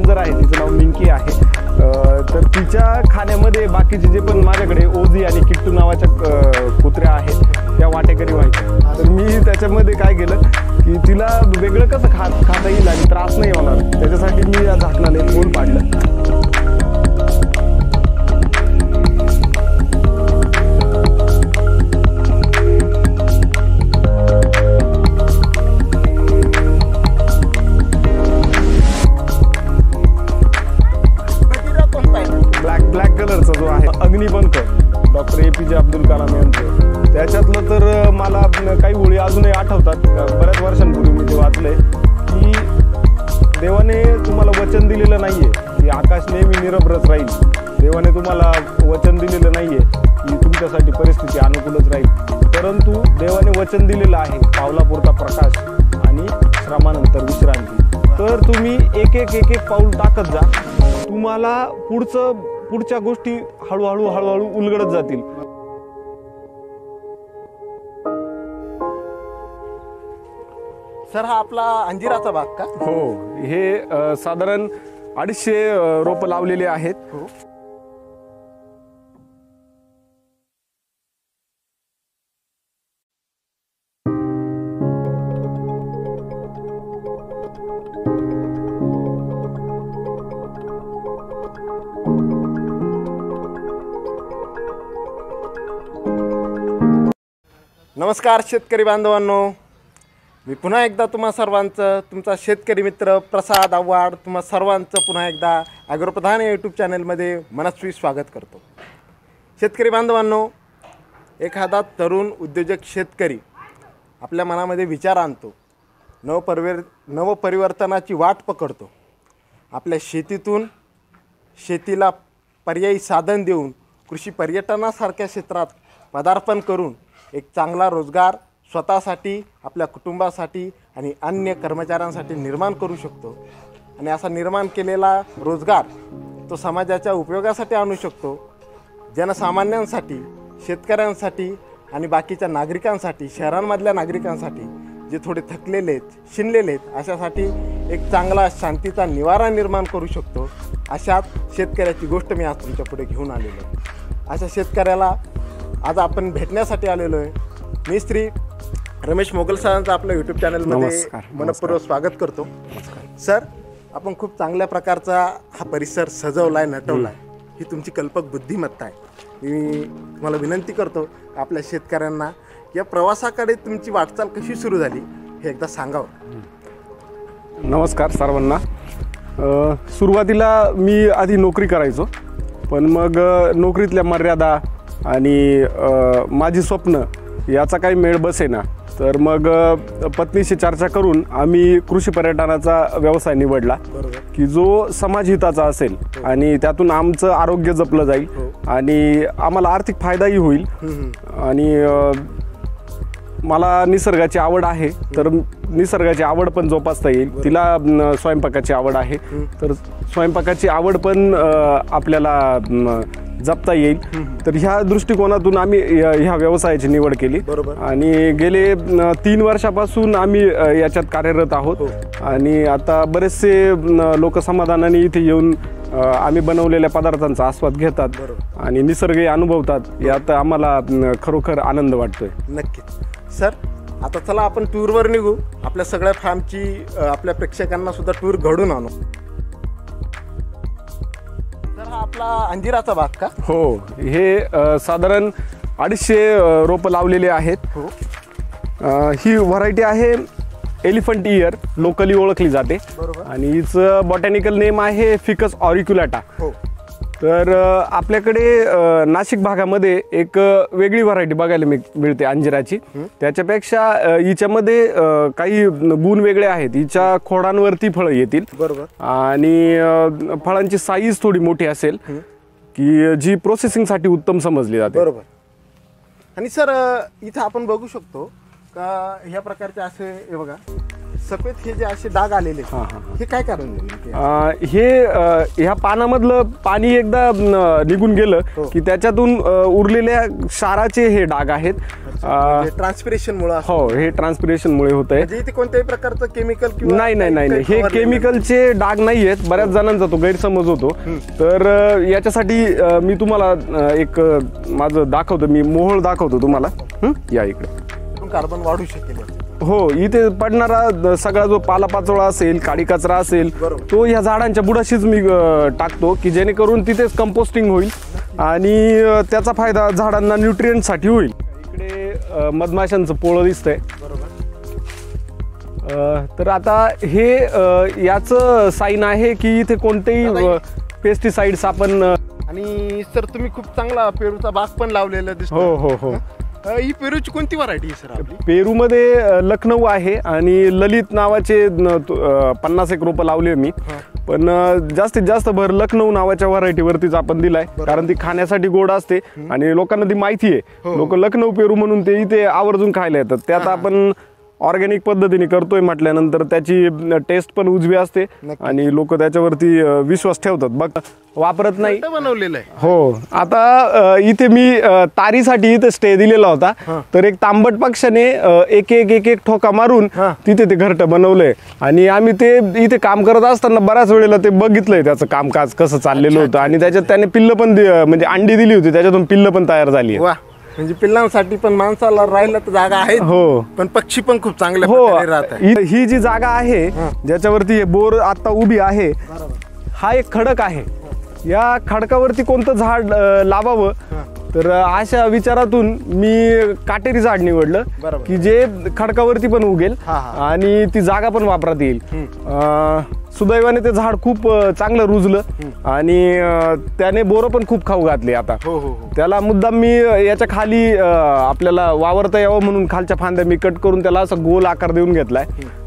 मांजर आहे तिचं नाव मिंकी आहे. तर तिच्या खाण्यामध्ये बाकीचे जे पण माझ्याकडे ओझी आणि किट्टू नावाच्या कुत्र्या आहेत त्या वाटेकरी व्हायच्या. तर मी त्याच्यामध्ये काय केलं की तिला वेगळं कसं खा खाता येईल आणि त्रास नाही होणार त्याच्यासाठी मी या झाकणाने फोन पाडलं. जे अब्दुल कलाम यांचं. त्याच्यातलं तर मला काही ओळी अजूनही आठवतात. बऱ्याच वर्षांपूर्वी मी ते वाचलंय की देवाने तुम्हाला वचन दिलेलं नाहीये. की आकाश नेहमी निरभ्रच राहील. देवाने तुम्हाला वचन दिलेलं नाही आहे की तुमच्यासाठी परिस्थिती अनुकूलच राहील. परंतु देवाने वचन दिलेलं आहे. पावलापुरता प्रकाश आणि श्रमानंतर विश्रांती. तर तुम्ही एक एक एक एक पाऊल टाकत जा. तुम्हाला पुढचं पुढच्या गोष्टी हळूहळू हळूहळू उलगडत जातील. सर हा आपला अंजिराचा बाग का? हो हे अ, साधारण अडीचशे रोपं लावलेले आहेत. हो. नमस्कार शेतकरी बांधवांनो. मी पुन्हा एकदा तुम्हा सर्वांचं तुमचा शेतकरी मित्र प्रसाद आव्हाड तुम्हा सर्वांचं पुन्हा एकदा अग्रप्रधान यूट्यूब चॅनलमध्ये मनस्वी स्वागत करतो. शेतकरी बांधवांनो एखादा तरुण उद्योजक शेतकरी आपल्या मनामध्ये विचार आणतो नवपरिवर नवपरिवर्तनाची वाट पकडतो. आपल्या शेतीतून शेतीला पर्यायी साधन देऊन कृषी पर्यटनासारख्या क्षेत्रात पदार्पण करून एक चांगला रोजगार स्वतःसाठी आपल्या कुटुंबासाठी आणि अन्य कर्मचाऱ्यांसाठी निर्माण करू शकतो. आणि असा निर्माण केलेला रोजगार तो समाजाच्या उपयोगासाठी आणू शकतो. जनसामान्यांसाठी शेतकऱ्यांसाठी आणि बाकीच्या नागरिकांसाठी शहरांमधल्या नागरिकांसाठी जे थोडे थकलेले आहेत शिनलेले आहेत अशासाठी एक चांगला शांतीचा निवारा निर्माण करू शकतो. अशात शेतकऱ्याची गोष्ट मी आज तुमच्यापुढे घेऊन आलेलो आहे. अशा शेतकऱ्याला आज आपण भेटण्यासाठी आलेलो आहे. मी श्री रमेश मोगल सरांचं आपल्या यूट्यूब चॅनलमध्ये मनपूर्वक स्वागत करतो. सर आपण खूप चांगल्या प्रकारचा हा परिसर सजवलाय नटवलाय. ही तुमची कल्पक बुद्धिमत्ता आहे. मी तुम्हाला विनंती करतो का आपल्या शेतकऱ्यांना या प्रवासाकडे तुमची वाटचाल कशी सुरू झाली हे एकदा सांगावं. नमस्कार सर्वांना. सुरुवातीला मी आधी नोकरी करायचो पण मग नोकरीतल्या मर्यादा आणि माझी स्वप्न याचा काही मेळ बसेना. तर मग पत्नीशी चर्चा करून आम्ही कृषी पर्यटनाचा व्यवसाय निवडला. की जो समाजहिताचा असेल आणि त्यातून आमचं आरोग्य जपलं जाईल आणि आम्हाला आर्थिक फायदाही होईल. आणि मला निसर्गाची आवड आहे तर निसर्गाची आवड पण जोपासता येईल. तिला स्वयंपाकाची आवड आहे. तर स्वयंपाकाची आवड पण आपल्याला जपता येईल. तर ह्या दृष्टिकोनातून आम्ही ह्या व्यवसायाची निवड केली. बरोबर. आणि गेले तीन वर्षापासून आम्ही याच्यात कार्यरत आहोत. आणि आता बरेचसे लोक समाधानाने इथे येऊन आम्ही बनवलेल्या पदार्थांचा आस्वाद घेतात आणि निसर्गही अनुभवतात. यात आम्हाला खरोखर आनंद वाटतोय. नक्कीच. सर आता चला आपण टूरवर निघू. आपल्या सगळ्या फार्मची आपल्या प्रेक्षकांना सुद्धा टूर घडून आणू. आपला अंजिराचा बाग का? हो हे अ, साधारण अडीचशे अ, रोपं लावलेले आहेत. हो. अ, ही व्हरायटी आहे एलिफंट इयर लोकली ओळखली जाते. बरोबर. आणि हिचं बॉटॅनिकल नेम आहे फिकस ऑरिक्युलाटा. हो. तर आपल्याकडे नाशिक भागामध्ये एक वेगळी व्हरायटी बघायला मिळ- मिळते अंजिराची. त्याच्यापेक्षा हिच्यामध्ये काही गुण वेगळे आहेत. हिच्या खोडांवरती फळं येतील. बरोबर. आणि फळांची साईज थोडी मोठी असेल की जी प्रोसेसिंगसाठी उत्तम समजली जाते. बरोबर. आणि सर इथं आपण बघू शकतो का ह्या प्रकारचे असे हे बघा. सफेद हे जे असे डाग आलेले हा, हा, हे काय कारण आहे नेमके? अं, हे अं, ह्या पानामधलं पाणी एकदा निघून गेलं हो. की त्याच्यातून अं, उरलेल्या क्षाराचे हे डाग आहेत अं, ट्रान्सपिरेशन मुळे असं. हो हे ट्रान्सपिरेशन मुळे होत आहे म्हणजे इथे कोणत्याही प्रकारचं केमिकल किंवा नाही नाही नाही नाही. काही हे फवारणी केमिकलचे डाग नाही आहेत बऱ्याच जणांचा तो गैरसमज होतो तर अं, याच्यासाठी अं, मी तुम्हाला अं, एक अं, माझं दाखवतो मी मोहोळ दाखवतो तुम्हाला हं? या इकडे नाही. कार्बन वाढू शकेल. हो इथे पडणारा सगळा जो पालापाचोळा असेल काडी कचरा असेल. तो या झाडांच्या बुडाशीच मी टाकतो की जेणेकरून तिथेच कंपोस्टिंग होईल आणि त्याचा फायदा झाडांना न्यूट्रिएंटसाठी होईल. इकडे मधमाशांचं पोळं दिसतंय. तर आता हे याचं साईन आहे की इथे कोणतेही पेस्टिसाइड्स आपण आणि सर तुम्ही खूप चांगला पेरूचा बाग पण लावलेला दिसतो हो हो हो. ही पेरूची कोणती व्हरायटी आहे सर आपली? पेरूमध्ये लखनऊ आहे आणि ललित नावाचे पन्नास एक रोपं लावले मी. पण जास्तीत जास्त भर लखनऊ नावाच्या व्हरायटीवरतीच आपण दिलाय. कारण ती खाण्यासाठी गोड असते आणि लोकांना ती माहिती आहे. लोक लखनऊ पेरू म्हणून ते इथे आवर्जून खायला येतात. त्यात आपण ऑर्गॅनिक पद्धतीने करतोय म्हटल्यानंतर त्याची टेस्ट पण उजवी असते. आणि लोक त्याच्यावरती विश्वास ठेवतात. बघ वापरत नाही. बनवलेलं आहे. हो. आता इथे मी तारीसाठी इथे स्टे दिलेला होता. तर एक तांबट पक्षाने एक एक एक एक ठोका मारून. तिथे ते घरटं बनवलंय. आणि आम्ही ते इथे काम करत असताना बऱ्याच वेळेला ते बघितलंय त्याचं कामकाज कसं चाललेलं होतं. आणि त्याच्यात त्याने पिल्ल पण म्हणजे अंडी दिली होती. त्याच्यातून पिल्ल पण तयार झाली. वा. म्हणजे पिल्लांसाठी पण माणसाला राहिलं तर जागा आहे हो. पण पक्षी पण खूप चांगल्या हो. राहत ही ही जी जागा आहे ज्याच्यावरती हे बोर आता उभी आहे हा एक खडक आहे. या खडकावरती कोणतं झाड लावावं? तर अशा विचारातून मी काटेरी झाड निवडलं. की जे खडकावरती पण उगेल. आणि ती जागा पण वापरात येईल. सुदैवाने ते झाड खूप चांगलं रुजलं आणि त्याने बोरं पण खूप खाऊ घातली आता. हो हो हो. त्याला मुद्दाम मी याच्या खाली आपल्याला वावरता यावं म्हणून खालच्या फांद्या मी कट करून त्याला असं गोल आकार देऊन घेतलाय.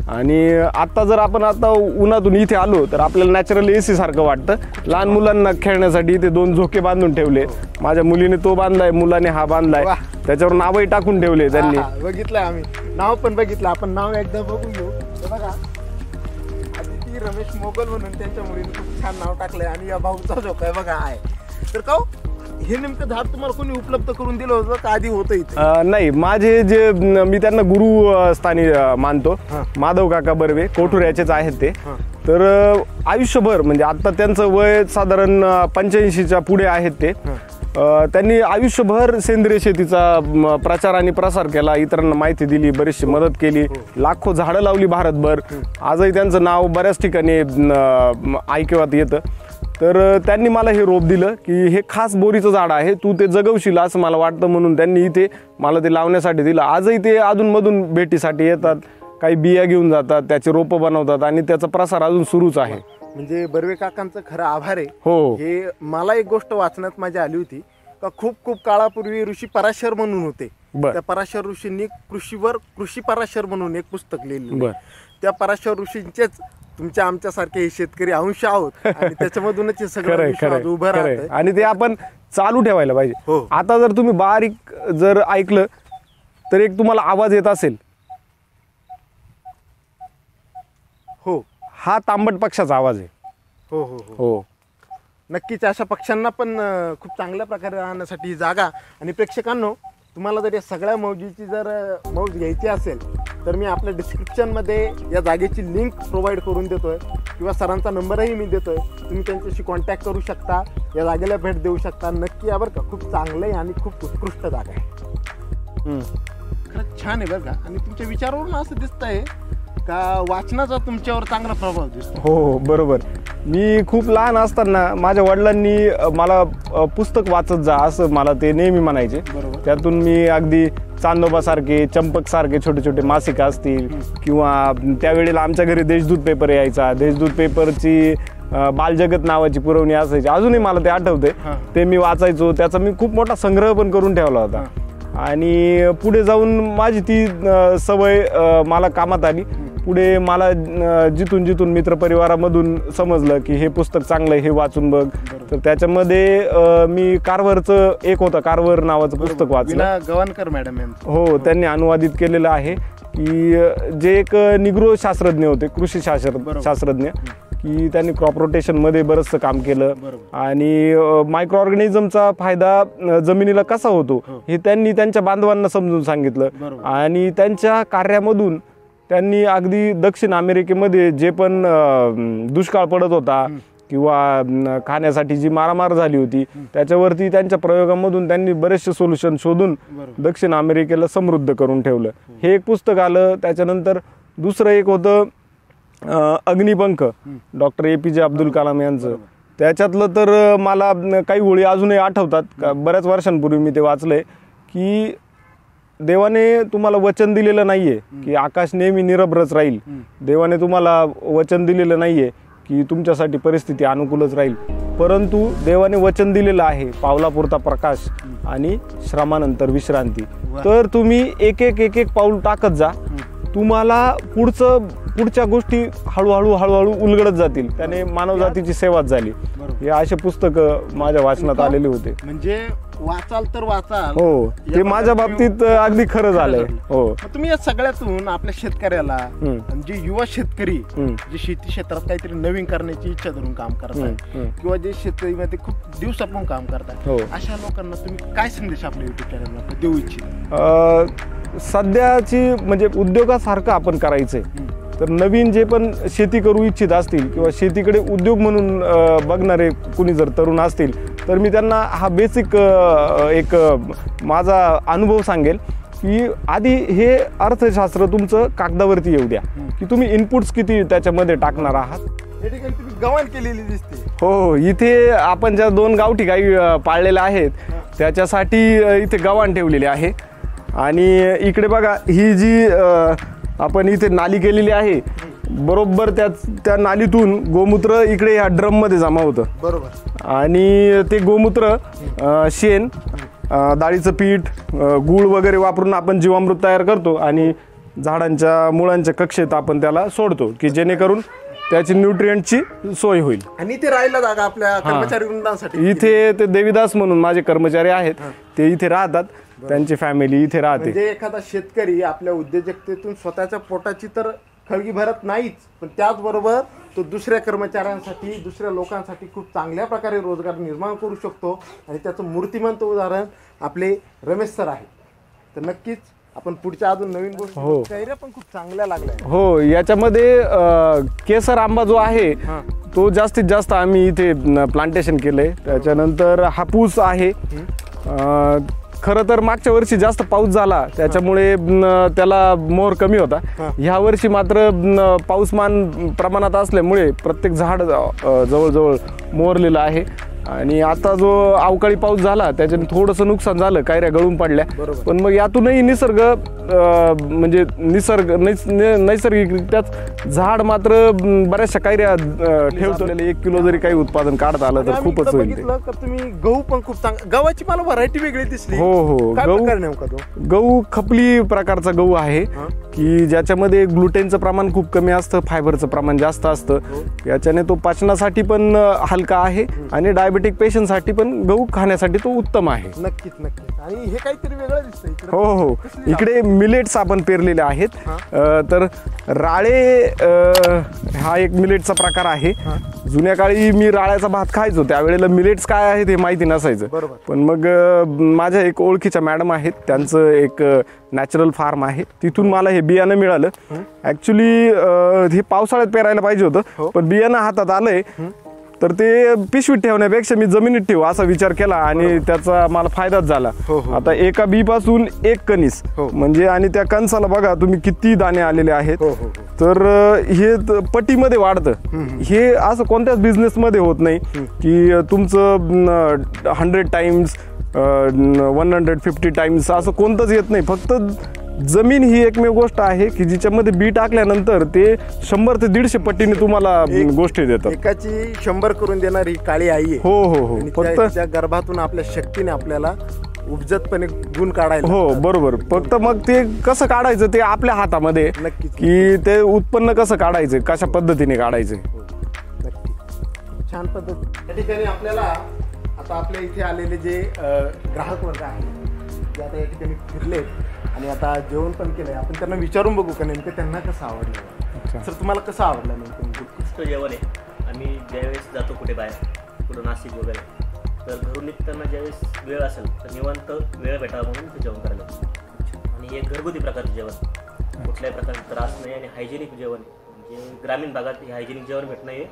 आणि आता जर आपण आता उन्हातून इथे आलो तर आपल्याला नॅचरल एसी सारखं वाटतं. लहान मुलांना खेळण्यासाठी इथे दोन झोके बांधून ठेवले. माझ्या मुलीने तो बांधलाय मुलाने हा बांधलाय. त्याच्यावर नावही टाकून ठेवले त्यांनी. हा, हा, बघितलंय आम्ही. नाव पण बघितलं. आपण नाव एकदा बघून घेऊ. हे बघा. आदिती रमेश मोगल म्हणून त्यांच्या मुलीने खूप छान नाव टाकलंय आणि या भाऊचा जो काय बघा आहे तर का हो? हे नेमकं झाड तुम्हाला कोणी उपलब्ध करून दिलं होतं का आधी होतं इथे नाही माझे जे मी त्यांना गुरु स्थानी मानतो. माधव काका बर्वे कोठुऱ्याचेच आहेत ते. तर आयुष्यभर म्हणजे आता त्यांचं वय साधारण पंच्याऐंशीच्या पुढे आहेत ते त्यांनी आयुष्यभर सेंद्रिय शेतीचा प्रचार आणि प्रसार केला इतरांना माहिती दिली बरीचशी मदत केली लाखो झाडं लावली भारतभर. आजही त्यांचं नाव बऱ्याच ठिकाणी न, ऐकवात येतं. तर त्यांनी मला हे रोप दिलं की हे खास बोरीचं झाड आहे तू ते जगवशील असं मला वाटतं म्हणून त्यांनी इथे मला ते लावण्यासाठी दिलं. आजही ते अधूनमधून भेटीसाठी येतात काही बिया घेऊन जातात त्याचे रोपं बनवतात आणि त्याचा प्रसार अजून सुरूच आहे. म्हणजे बर्वे काकांचं खरं आभार आहे. हो. हे मला एक गोष्ट वाचण्यात माझी आली होती का खूप खूप काळापूर्वी ऋषी पराशर म्हणून होते. त्या पराशर ऋषींनी कृषीवर कृषी पराशर म्हणून एक पुस्तक लिहिलं. त्या पराशर ऋषींचेच तुमच्या आमच्यासारखे हे शेतकरी अंश आहोत. आणि त्याच्यामधूनच हे सगळं उभं राहत आणि ते आपण चालू ठेवायला पाहिजे. हो. आता जर तुम्ही बारीक जर ऐकलं तर एक तुम्हाला आवाज येत असेल. हा तांबट पक्षाचा आवाज आहे. हो हो हो. हो. नक्कीच अशा पक्ष्यांना पण अं, खूप चांगल्या प्रकारे राहण्यासाठी ही जागा. आणि प्रेक्षकांनो तुम्हाला जर या सगळ्या मौजीची जर अं, मौज घ्यायची असेल तर मी आपल्या डिस्क्रिप्शनमध्ये या जागेची लिंक प्रोव्हाइड करून देतोय. किंवा सरांचा नंबरही मी देतोय. तुम्ही त्यांच्याशी कॉन्टॅक्ट करू शकता. या जागेला भेट देऊ शकता. नक्की या बरं का खूप चांगलं आहे आणि खूप उत्कृष्ट जागा आहे. हम्म. खरंच छान आहे बरं का. आणि तुमच्या विचारावरून असं दिसतंय का वाचनाचा तुमच्यावर चांगला प्रभाव दिसतो. हो हो बरोबर. मी खूप लहान असताना माझ्या वडिलांनी मला पुस्तक वाचत जा असं मला ते नेहमी म्हणायचे. त्यातून मी अगदी चांदोबासारखे चंपकसारखे छोटे छोटे मासिक असतील किंवा त्यावेळेला आमच्या घरी देशदूत पेपर यायचा. देशदूत पेपरची बालजगत नावाची पुरवणी असायची. अजूनही मला ते आठवते. ते मी वाचायचो. त्याचा मी खूप मोठा संग्रह पण करून ठेवला होता. आणि पुढे जाऊन माझी ती सवय मला कामात आली. पुढे मला जिथून जिथून मित्रपरिवारामधून समजलं की हे पुस्तक चांगलं आहे हे वाचून बघ. तर त्याच्यामध्ये मी कारवरचं एक होतं कारवर नावाचं पुस्तक वाचलं. विना गवानकर मॅडम हो त्यांनी अनुवादित केलेलं आहे की जे एक निग्रो शास्त्रज्ञ होते कृषी शास्त्र शास्त्रज्ञ की त्यांनी क्रॉप रोटेशनमध्ये बरंचसं काम केलं. आणि मायक्रो ऑर्गॅनिझमचा फायदा जमिनीला कसा होतो हे. त्यांनी त्यांच्या बांधवांना समजून सांगितलं. आणि त्यांच्या कार्यामधून त्यांनी अगदी दक्षिण अमेरिकेमध्ये जे पण दुष्काळ पडत होता किंवा खाण्यासाठी जी मारामार झाली होती त्याच्यावरती त्यांच्या प्रयोगामधून त्यांनी बरेचसे सोल्युशन शोधून दक्षिण अमेरिकेला समृद्ध करून ठेवलं. हे. एक पुस्तक आलं त्याच्यानंतर दुसरं एक होतं अग्निपंख. डॉक्टर ए पी जे अब्दुल कलाम यांचं. त्याच्यातलं तर मला काही ओळी अजूनही आठवतात. का बऱ्याच वर्षांपूर्वी मी ते वाचलंय की देवाने तुम्हाला वचन दिलेलं नाहीये की आकाश नेहमी निरभ्रच राहील. देवाने तुम्हाला वचन दिलेलं नाहीये की तुमच्यासाठी परिस्थिती अनुकूलच राहील. परंतु देवाने वचन दिलेलं आहे पावलापुरता प्रकाश आणि श्रमानंतर विश्रांती. तर तुम्ही एक एक एक एक पाऊल टाकत जा. तुम्हाला पुढचं पुढच्या गोष्टी हळूहळू हळूहळू उलगडत जातील. त्याने मानवजातीची सेवाच झाली. हे असे पुस्तकं माझ्या वाचनात आलेले होते. म्हणजे वाचाल तर वाचाल हो ते या माझ्या बाबतीत अगदी खरं झालंय हो मग तुम्ही या सगळ्यातून आपल्या शेतकऱ्याला. आणि जे युवा शेतकरी. जे शेती क्षेत्रात काहीतरी नवीन करण्याची इच्छा धरून काम करतात हम्म. किंवा जे शेतकरीमध्ये खूप दिवसापासून काम करतात हो. अशा लोकांना तुम्ही काय संदेश आपल्या युट्यूब चॅनलला देऊ इच्छित सध्याची म्हणजे उद्योगासारखं आपण करायचंय तर नवीन जे पण शेती करू इच्छित असतील किंवा शेतीकडे उद्योग म्हणून बघणारे कुणी जर तरुण असतील तर मी त्यांना हा बेसिक एक माझा अनुभव सांगेल की आधी हे अर्थशास्त्र तुमचं कागदावरती येऊ द्या. की तुम्ही इनपुट्स किती त्याच्यामध्ये टाकणार आहात. या ठिकाणी तुम्ही गव्हाण केलेली दिसते. हो हो इथे आपण ज्या दोन गावठी गाई पाळलेल्या आहेत त्याच्यासाठी इथे गव्हाण ठेवलेले आहे. आणि इकडे बघा ही जी आपण इथे नाली केलेली आहे. बरोबर त्या त्या नालीतून गोमूत्र इकडे ह्या ड्रममध्ये जमा होतं. बरोबर. आणि ते गोमूत्र शेण डाळीचं पीठ गूळ वगैरे वापरून आपण जीवामृत तयार करतो आणि झाडांच्या मुळांच्या कक्षेत आपण त्याला सोडतो की जेणेकरून त्याची न्यूट्रियंटची सोय होईल. आणि ते राहिला जागा आपल्या कर्मचारी वृंदांसाठी. इथे ते देवीदास म्हणून माझे कर्मचारी आहेत. ते इथे राहतात. त्यांची फॅमिली इथे राहते. म्हणजे एखादा शेतकरी आपल्या उद्योजकतेतून स्वतःच्या पोटाची तर खळगी भरत नाहीच पण त्याचबरोबर तो दुसऱ्या कर्मचाऱ्यांसाठी दुसऱ्या लोकांसाठी खूप चांगल्या प्रकारे रोजगार निर्माण करू शकतो. आणि त्याचं मूर्तिमंत उदाहरण आपले रमेश सर आहे. तर नक्कीच आपण पुढच्या अजून नवीन गोष्टी हो. कैऱ्या पण खूप चांगल्या लागल्या. हो याच्यामध्ये अ, केसर आंबा जो आहे तो जास्तीत जास्त आम्ही इथे प्लांटेशन केलंय. त्याच्यानंतर हापूस आहे. अ, खरं तर मागच्या वर्षी जास्त पाऊस झाला. त्याच्यामुळे त्याला मोहर कमी होता. ह्या वर्षी मात्र पाऊसमान प्रमाणात असल्यामुळे प्रत्येक झाड जवळजवळ मोहरलेलं आहे. आणि आता जो अवकाळी पाऊस झाला त्याच्याने थोडंसं नुकसान झालं कायऱ्या गळून पडल्या. पण मग यातूनही निसर्ग म्हणजे निसर्ग नैसर्गिकरित्याच झाड मात्र बऱ्याचशा कायऱ्या ठेवतो एक किलो जरी काही उत्पादन काढता आलं तर खूपच होईल तुम्ही गहू पण खूप चांगला गव्हाची मला व्हरायटी वेगळी दिसली. हो, हो. गहू- प्रकार नेमका तो? गहू खपली प्रकारचा गहू आहे की ज्याच्यामध्ये ग्लुटेनचं प्रमाण खूप कमी असतं फायबरचं प्रमाण जास्त असतं. याच्याने तो पचनासाठी पण हलका आहे आणि डायबेटिक पेशंटसाठी पण गहू खाण्यासाठी तो उत्तम आहे. नक्कीच नक्कीच. आणि हे काहीतरी वेगळं इकडे. हो हो. इकडे मिलेट्स आपण पेरलेले आहेत. तर राळे हा एक मिलेटचा प्रकार आहे. जुन्या काळी मी राळ्याचा भात खायचो. त्यावेळेला मिलेट्स काय आहे ते माहिती नसायचं. पण मग माझ्या एक ओळखीच्या मॅडम आहेत. त्यांचं एक नॅचरल फार्म आहे. तिथून मला हे बियाणं मिळालं. ऍक्च्युली हे पावसाळ्यात पेरायला पाहिजे होतं. पण बियाणं हातात आलंय. तर ते पिशवीत ठेवण्यापेक्षा मी जमिनीत ठेवू असा विचार केला आणि त्याचा मला फायदाच झाला. हो, हो. आता एका बी पासून एक कणीस. हो. म्हणजे आणि त्या कणसाला बघा तुम्ही किती दाणे आलेले आहेत. हो, हो, हो. तर हे पटीमध्ये वाढतं. हे असं कोणत्याच बिझनेस मध्ये होत नाही की तुमचं hundred times one hundred fifty times असं कोणतंच येत नाही. फक्त जमीन ही एकमेव गोष्ट आहे की जिच्यामध्ये बी टाकल्यानंतर ते शंभर ते दीडशे पटीने तुम्हाला गोष्टी देतात. एकाची शंभर करून देणारी काळी आई आहे. हो हो हो. फक्त गर्भातून आपल्या शक्तीने आपल्याला उपजतपणे गुण काढायला हो. बरोबर. फक्त मग ते कसं काढायचं ते आपल्या हातामध्ये. की ते उत्पन्न कसं काढायचं कशा पद्धतीने काढायचं? नक्की. छान पद्धत. या ठिकाणी आपल्याला आता आपल्या इथे आलेले जे ग्राहक वर्ग आहे जे आता या ठिकाणी फिरले आणि आता जेवण पण केलंय. आपण त्यांना विचारून बघू का नेमकं त्यांना कसं आवडलं. सर तुम्हाला कसं आवडलं नेमकं? उत्कृष्ट जेवण आहे. आम्ही ज्यावेळेस जातो कुठे बाहेर कुठं नाशिक वगैरे तर घरून निघताना ज्यावेळेस वेळ असेल तर निवांत वेळ भेटावा म्हणून ते जेवण करायला. आणि हे घरगुती प्रकारचं जेवण. कुठल्याही प्रकारचा त्रास नाही आणि हायजेनिक जेवण म्हणजे ग्रामीण भागात हे हायजेनिक जेवण भेटणं हे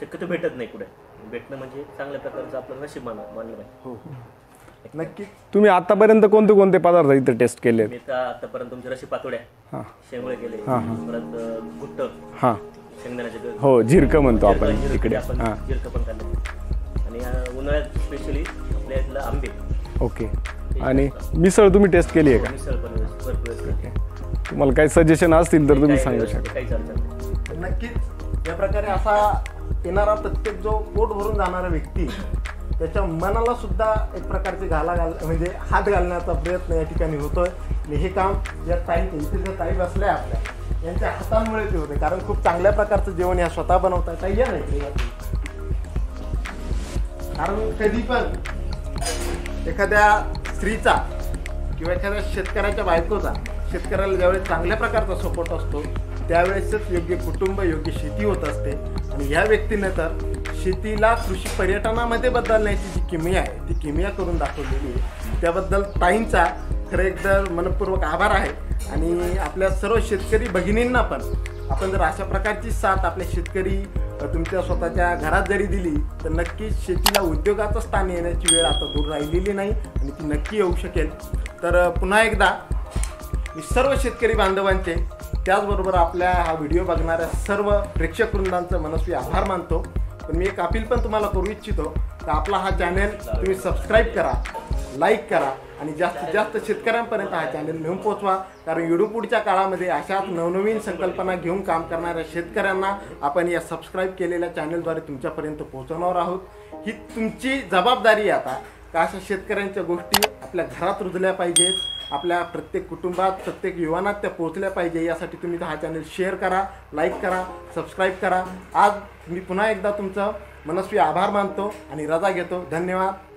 शक्यतो भेटत नाही कुठे. भेटणं म्हणजे चांगल्या प्रकारचं आपलं नशीब मान मानलं पाहिजे. हो. नक्की. तुम्ही आतापर्यंत कोणते कोणते पदार्थ इथे टेस्ट केले मी तर आतापर्यंत तुमच्या रशी पातोड्या हां. शेंगळे केले. परत गुट्ट हां. शेंगदाण्याचे हो झिरकं म्हणतो आपण इकडे. आपण हां. जिरकं पण आणि उन्हाळ्यात स्पेशली आपल्या इथलं आंबे. ओके. आणि मिसळ तुम्ही टेस्ट केली आहे का? मिसळ पण. तुम्हाला काही सजेशन असतील तर तुम्ही सांगू शकता. नक्कीच. या प्रकारे असा येणारा प्रत्येक जो पोट भरून जाणारा व्यक्ती त्याच्या मनाला सुद्धा एक प्रकारचे घाला घाल म्हणजे हात घालण्याचा प्रयत्न या ठिकाणी होतोय. आणि हे काम या ताई इथे ज्या ताई बसल्या आपल्या यांच्या हातांमुळे ते होते कारण खूप चांगल्या प्रकारचं जेवण या स्वतः बनवतात ताई या नाही कारण कधी पण एखाद्या स्त्रीचा किंवा एखाद्या शेतकऱ्याच्या बायकोचा शेतकऱ्याला ज्यावेळेस चांगल्या प्रकारचा सपोर्ट असतो त्यावेळेसच योग्य कुटुंब योग्य शेती होत असते. आणि ह्या व्यक्तीने तर शेतीला कृषी पर्यटनामध्ये बदलण्याची जी किमिया आहे ती किमिया करून दाखवलेली आहे. त्याबद्दल ताईंचा खरं एकदा मनपूर्वक आभार आहे. आणि आपल्या सर्व शेतकरी भगिनींना पण आपण जर अशा प्रकारची साथ आपल्या शेतकरी तुमच्या स्वतःच्या घरात जरी दिली तर नक्कीच शेतीला उद्योगाचं स्थान येण्याची वेळ आता दूर राहिलेली नाही आणि ती नक्की येऊ शकेल. तर पुन्हा एकदा मी सर्व शेतकरी बांधवांचे त्याचबरोबर आपल्या हा व्हिडिओ बघणाऱ्या सर्व प्रेक्षक वृंदांचं मनस्वी आभार मानतो. पण मी एक अपील पण तुम्हाला करू इच्छितो तर आपला हा चॅनेल तुम्ही सबस्क्राईब करा लाईक करा आणि जास्तीत जास्त शेतकऱ्यांपर्यंत हा चॅनल नेऊन पोहोचवा. कारण येऊन पुढच्या काळामध्ये अशाच नवनवीन संकल्पना घेऊन काम करणाऱ्या शेतकऱ्यांना आपण या सबस्क्राईब केलेल्या चॅनलद्वारे तुमच्यापर्यंत पोहोचवणार आहोत. ही तुमची जबाबदारी आता का अशा शेतकऱ्यांच्या गोष्टी आपल्या घरात रुजल्या पाहिजेत आपल्या प्रत्येक कुटुंबात प्रत्येक युवानात त्या पोहोचल्या पाहिजे. यासाठी तुम्ही हा चॅनल शेअर करा लाईक करा सबस्क्राईब करा. आज मी पुन्हा एकदा तुमचं मनस्वी आभार मानतो आणि रजा घेतो. धन्यवाद.